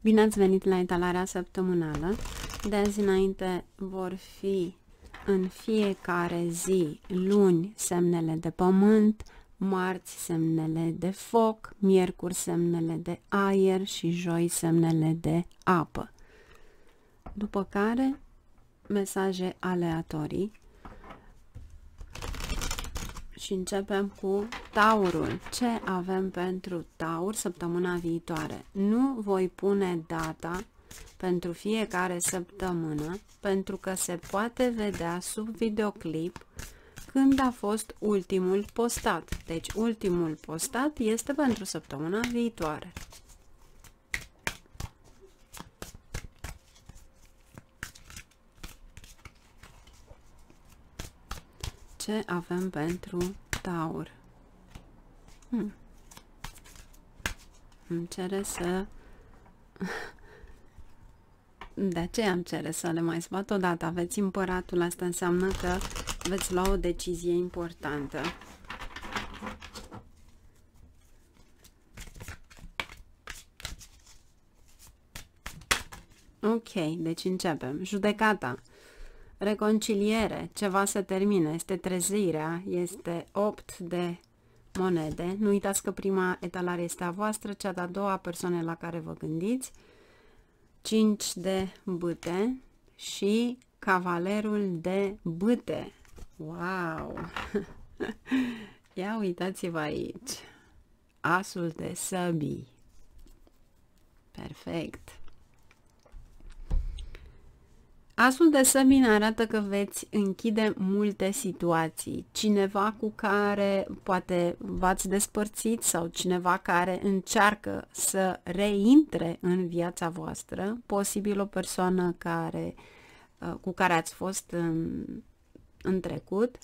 Bine ați venit la etalarea săptămânală. De azi înainte vor fi în fiecare zi, luni, semnele de pământ, marți semnele de foc, miercuri semnele de aer și joi semnele de apă. După care, mesaje aleatorii și începem cu Taurul. Ce avem pentru Taur săptămâna viitoare? Nu voi pune data pentru fiecare săptămână, pentru că se poate vedea sub videoclip când a fost ultimul postat. Deci ultimul postat este pentru săptămâna viitoare. Ce avem pentru Taur? Hmm. Îmi cere să... De aceea îmi cere să le mai sbat odată. Aveți împăratul, asta înseamnă că veți lua o decizie importantă. Ok, deci începem. Judecata. Reconciliere. Ceva se termine. Este trezirea. Este 8 de monede. Nu uitați că prima etalare este a voastră, cea de-a doua persoane la care vă gândiți. 5 de bâte și cavalerul de bâte. Wow! Ia uitați-vă aici. Asul de săbii. Perfect. Asul de sămine arată că veți închide multe situații. Cineva cu care poate v-ați despărțit sau cineva care încearcă să reintre în viața voastră, posibil o persoană care, uh, cu care ați fost în, în trecut,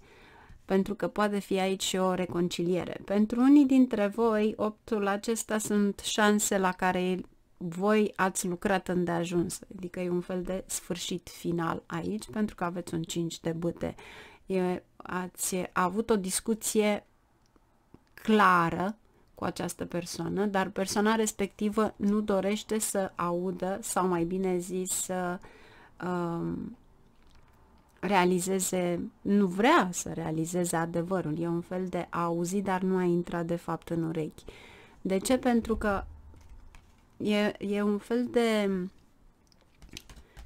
pentru că poate fi aici și o reconciliere. Pentru unii dintre voi, optul acesta sunt șanse la care voi ați lucrat îndeajuns, adică e un fel de sfârșit final aici, pentru că aveți un 5 de bâte. E, ați avut o discuție clară cu această persoană, dar persoana respectivă nu dorește să audă, sau mai bine zis, să um, realizeze, nu vrea să realizeze adevărul. E un fel de a auzi, dar nu a intrat de fapt în urechi. De ce? Pentru că E, e un fel de...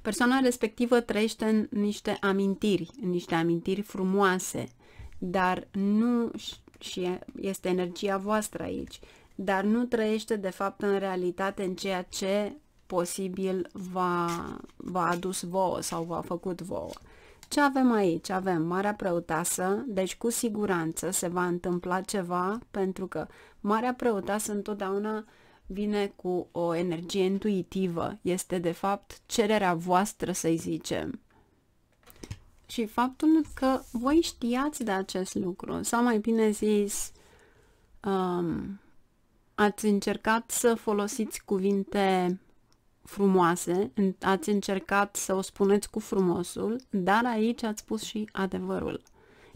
Persoana respectivă trăiește în niște amintiri, în niște amintiri frumoase, dar nu... și este energia voastră aici, dar nu trăiește de fapt în realitate în ceea ce posibil v-a, v-a adus vouă sau v-a făcut vouă. Ce avem aici? Avem Marea Preotasă, deci cu siguranță se va întâmpla ceva, pentru că Marea Preotasă întotdeauna uh, vine cu o energie intuitivă, este de fapt cererea voastră, să-i zicem. Și faptul că voi știați de acest lucru, sau mai bine zis, um, ați încercat să folosiți cuvinte frumoase, ați încercat să o spuneți cu frumosul, dar aici ați spus și adevărul.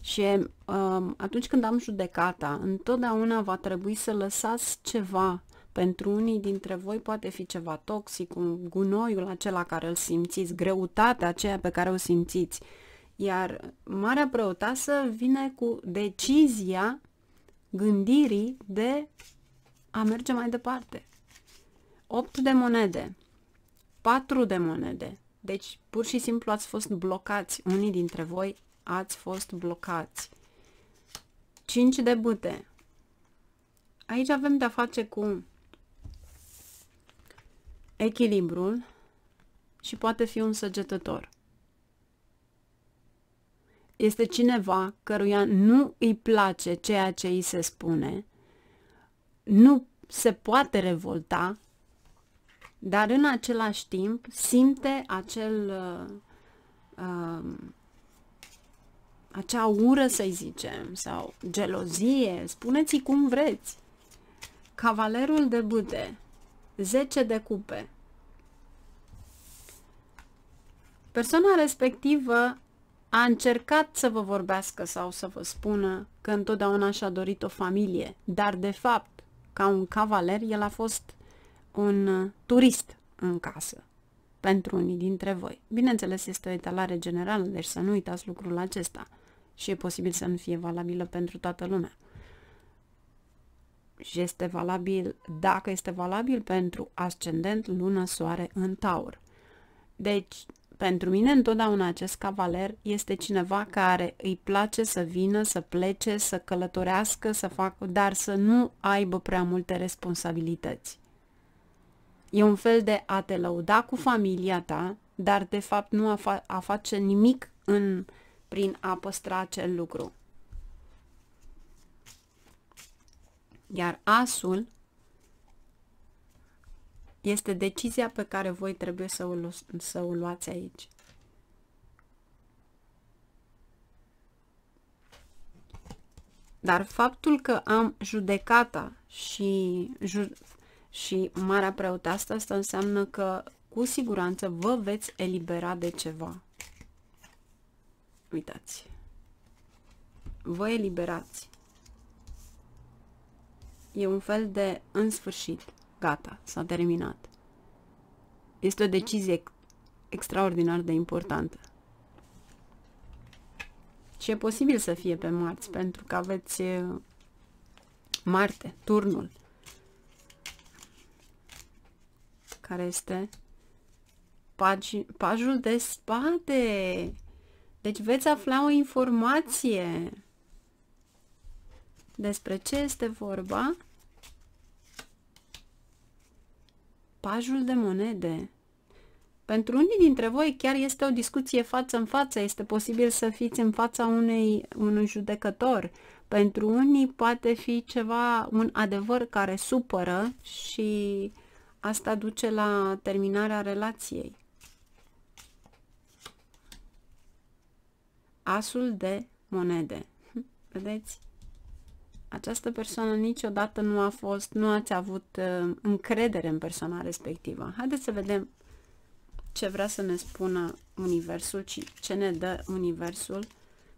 Și um, atunci când am judecata, întotdeauna va trebui să lăsați ceva pentru unii dintre voi poate fi ceva toxic, un gunoiul acela care îl simțiți, greutatea aceea pe care o simțiți. Iar Marea Preotasă vine cu decizia gândirii de a merge mai departe. 8 de monede, 4 de monede. Deci, pur și simplu ați fost blocați. Unii dintre voi ați fost blocați. 5 de bute. Aici avem de-a face cu echilibrul și poate fi un săgetător. Este cineva căruia nu îi place ceea ce îi se spune, nu se poate revolta, dar în același timp simte acel uh, uh, acea ură, să zicem, sau gelozie, spuneți cum vreți. Cavalerul de bute 10 de cupe. Persoana respectivă a încercat să vă vorbească sau să vă spună că întotdeauna și-a dorit o familie, dar de fapt, ca un cavaler, el a fost un uh, turist în casă. Pentru unii dintre voi. Bineînțeles, este o etalare generală, deci să nu uitați lucrul acesta. Și e posibil să nu fie valabilă pentru toată lumea. Și este valabil, dacă este valabil pentru ascendent, lună, soare în taur. Deci, pentru mine întotdeauna acest cavaler este cineva care îi place să vină, să plece, să călătorească, să facă, dar să nu aibă prea multe responsabilități. E un fel de a te lăuda cu familia ta, dar de fapt nu a, fa- a face nimic în, prin a păstra acel lucru. Iar asul este decizia pe care voi trebuie să o, să o luați aici. Dar faptul că am judecata și, ju și Marea Preoteastă, asta înseamnă că cu siguranță vă veți elibera de ceva. Uitați. Vă eliberați. E un fel de în sfârșit. Gata, s-a terminat. Este o decizie extraordinar de importantă. Și e posibil să fie pe marți, pentru că aveți Marte, turnul, care este pagi, pajul de spate. Deci veți afla o informație despre ce este vorba Pajul de monede. Pentru unii dintre voi chiar este o discuție față în față, este posibil să fiți în fața unei, unui judecător. Pentru unii poate fi ceva, un adevăr care supără și asta duce la terminarea relației. Asul de monede. Vedeți? Această persoană niciodată nu a fost, nu ați avut uh, încredere în persoana respectivă. Haideți să vedem ce vrea să ne spună Universul, ce ne dă Universul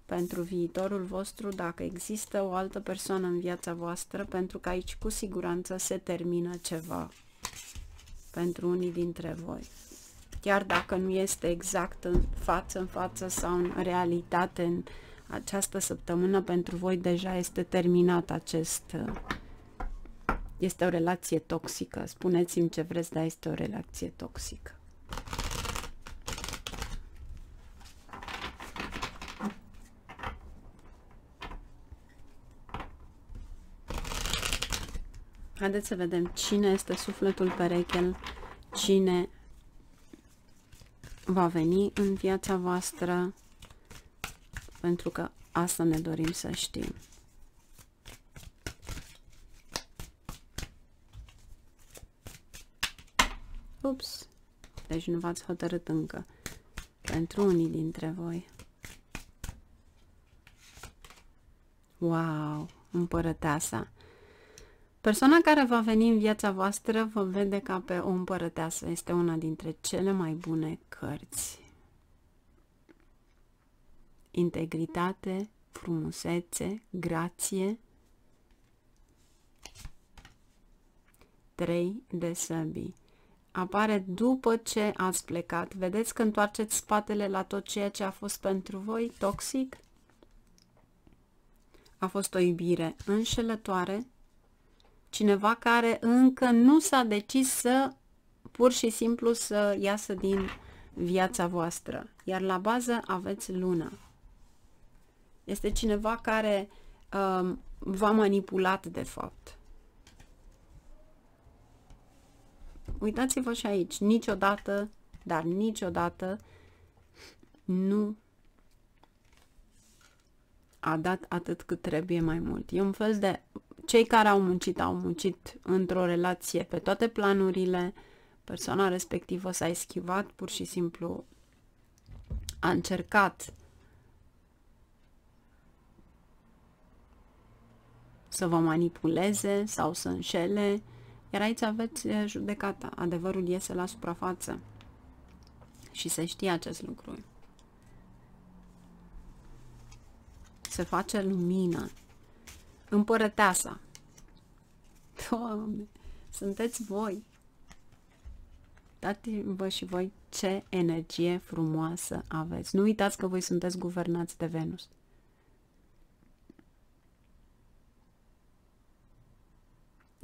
pentru viitorul vostru, dacă există o altă persoană în viața voastră, pentru că aici cu siguranță se termină ceva pentru unii dintre voi. Chiar dacă nu este exact în față în față sau în realitate, în, această săptămână pentru voi deja este terminat acest... Este o relație toxică. Spuneți-mi ce vreți, dar este o relație toxică. Haideți să vedem cine este sufletul perechel, cine va veni în viața voastră, pentru că asta ne dorim să știm. Ups! Deci nu v-ați hotărât încă. Pentru unii dintre voi. Wow! Împărăteasa! Persoana care va veni în viața voastră vă vede ca pe o împărăteasă. Este una dintre cele mai bune cărți integritate, frumusețe, grație. 3 de săbii. Apare după ce ați plecat. Vedeți că întoarceți spatele la tot ceea ce a fost pentru voi toxic? A fost o iubire înșelătoare, cineva care încă nu s-a decis să pur și simplu să iasă din viața voastră. Iar la bază aveți luna. Este cineva care um, v-a manipulat, de fapt. Uitați-vă și aici. Niciodată, dar niciodată nu a dat atât cât trebuie mai mult. E un fel de... Cei care au muncit, au muncit într-o relație pe toate planurile, persoana respectivă s-a eschivat, pur și simplu a încercat să vă manipuleze sau să înșele, iar aici aveți judecata. Adevărul iese la suprafață și se știe acest lucru. Se face lumină. Împărăteasa. Doamne, sunteți voi. uitați-vă și voi ce energie frumoasă aveți. Nu uitați că voi sunteți guvernați de Venus.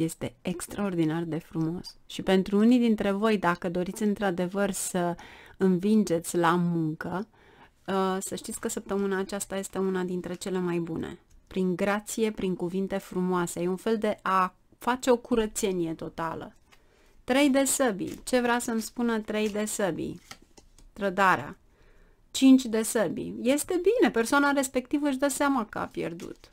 Este extraordinar de frumos. Și pentru unii dintre voi, dacă doriți într-adevăr să învingeți la muncă, uh, să știți că săptămâna aceasta este una dintre cele mai bune. Prin grație, prin cuvinte frumoase. E un fel de a face o curățenie totală. Trei de săbii. Ce vrea să-mi spună trei de săbii? Trădarea. Cinci de săbii. Este bine, persoana respectivă își dă seama că a pierdut.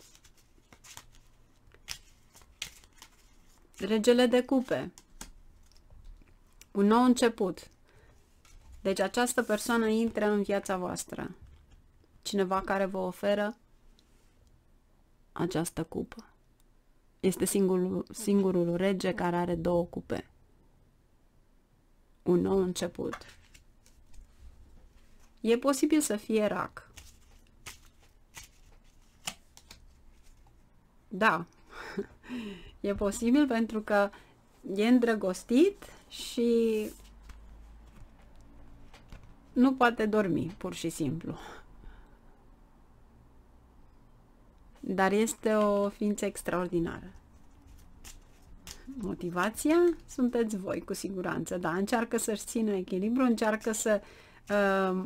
Regele de cupe. Un nou început. Deci această persoană intră în viața voastră. Cineva care vă oferă această cupă. Este singurul, singurul rege care are două cupe. Un nou început. E posibil să fie rac. Da. e posibil pentru că e îndrăgostit și nu poate dormi, pur și simplu. Dar este o ființă extraordinară. Motivația sunteți voi, cu siguranță, da. Încearcă să-și țină echilibru, încearcă să uh,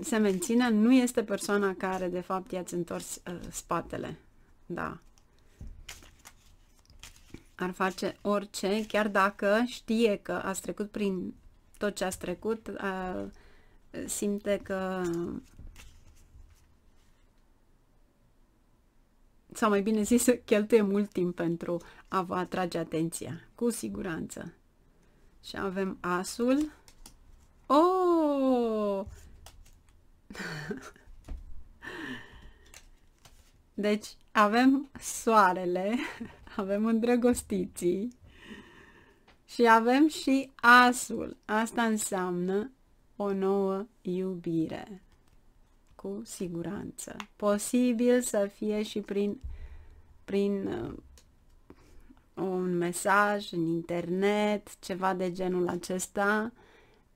se mențină. Nu este persoana care, de fapt, i-ați întors uh, spatele. Da. Ar face orice, chiar dacă știe că ați trecut prin tot ce ați trecut, uh, simte că sau mai bine zis, cheltuie mult timp pentru a vă atrage atenția, cu siguranță. Și avem asul. Oh! deci, avem soarele, avem îndrăgostiții și avem și asul. Asta înseamnă o nouă iubire cu siguranță. Posibil să fie și prin, prin uh, un mesaj în internet, ceva de genul acesta,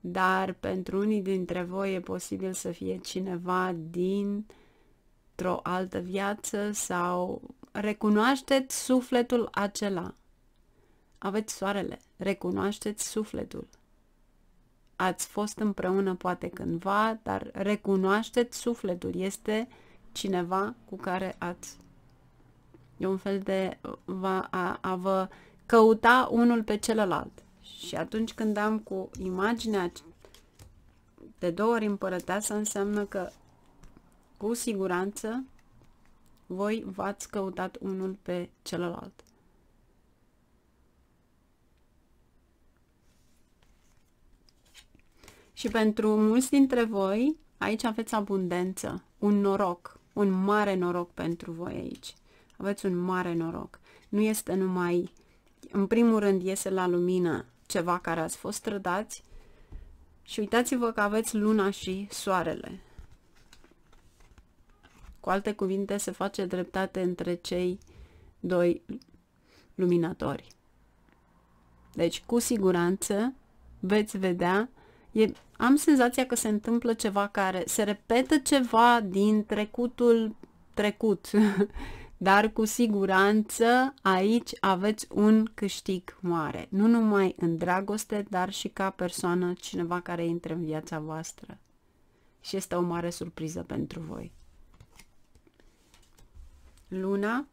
dar pentru unii dintre voi e posibil să fie cineva dintr-o altă viață sau recunoașteți sufletul acela. Aveți soarele, recunoașteți sufletul ați fost împreună poate cândva, dar recunoașteți sufletul. Este cineva cu care ați... E un fel de va, a, a vă căuta unul pe celălalt. Și atunci când am cu imaginea de două ori împărăteasă, înseamnă că cu siguranță voi v-ați căutat unul pe celălalt. Și pentru mulți dintre voi, aici aveți abundență, un noroc, un mare noroc pentru voi aici. Aveți un mare noroc. Nu este numai, în primul rând, iese la lumină ceva care ați fost trădați și uitați-vă că aveți luna și soarele. Cu alte cuvinte, se face dreptate între cei doi luminatori. Deci, cu siguranță, veți vedea E, am senzația că se întâmplă ceva care se repetă ceva din trecutul trecut, dar cu siguranță aici aveți un câștig mare, nu numai în dragoste, dar și ca persoană, cineva care intră în viața voastră. Și este o mare surpriză pentru voi. Luna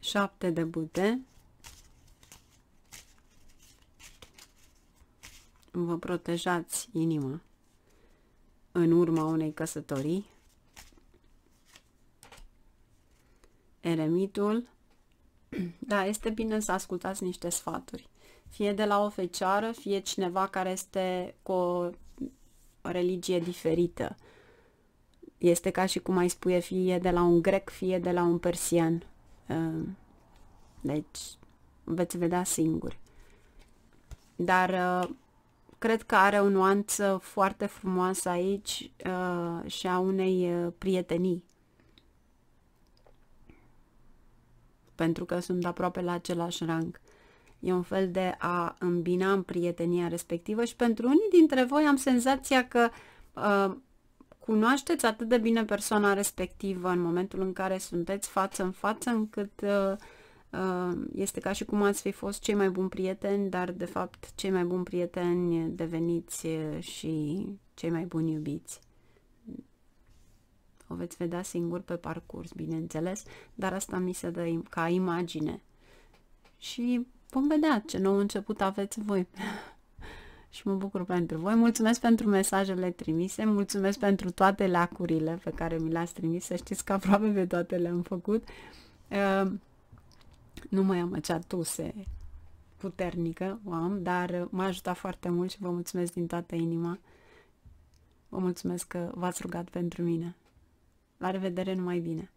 șapte de bute vă protejați inima în urma unei căsătorii. Eremitul, da, este bine să ascultați niște sfaturi. Fie de la o fecioară, fie cineva care este cu o religie diferită. Este ca și cum ai spune, fie de la un grec, fie de la un persian. Ehm, deci, veți vedea singuri. Dar cred că are o nuanță foarte frumoasă aici uh, și a unei uh, prietenii. pentru că sunt aproape la același rang. E un fel de a îmbina în prietenia respectivă și pentru unii dintre voi am senzația că uh, cunoașteți atât de bine persoana respectivă în momentul în care sunteți față în față, încât uh, uh, este ca și cum ați fi fost cei mai buni prieteni, dar de fapt cei mai buni prieteni deveniți uh, și cei mai buni iubiți. O veți vedea singur pe parcurs, bineînțeles, dar asta mi se dă ca imagine. Și vom vedea ce nou început aveți voi. Și mă bucur pentru voi. Mulțumesc pentru mesajele trimise, mulțumesc pentru toate lacurile pe care mi le-ați trimis, să știți că aproape pe toate le-am făcut. Uh, nu mai am acea tuse puternică, o am, dar m-a ajutat foarte mult și vă mulțumesc din toată inima. Vă mulțumesc că v-ați rugat pentru mine. La revedere, numai bine!